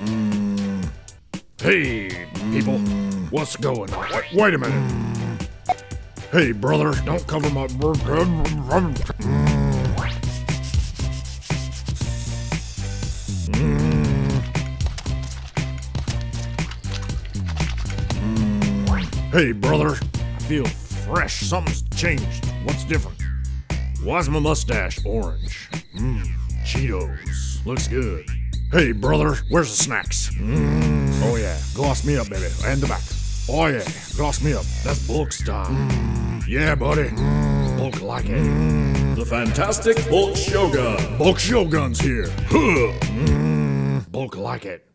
Mm. Hey, people, mm. what's going on? Wait, wait a minute. Mm. Hey, brother, don't cover my. Hey, brother, I feel fresh. Something's changed. What's different? Why's my mustache orange? Mmm, Cheetos. Looks good. Hey, brother, where's the snacks? Mm. Oh, yeah, gloss me up, baby. And the back. Oh, yeah, gloss me up. That's bulk style. Mm. Yeah, buddy. Mm. Bulk like it. Mm. The fantastic Bulk Shogun. Bulk Shogun's here. Huh. Bulk like it.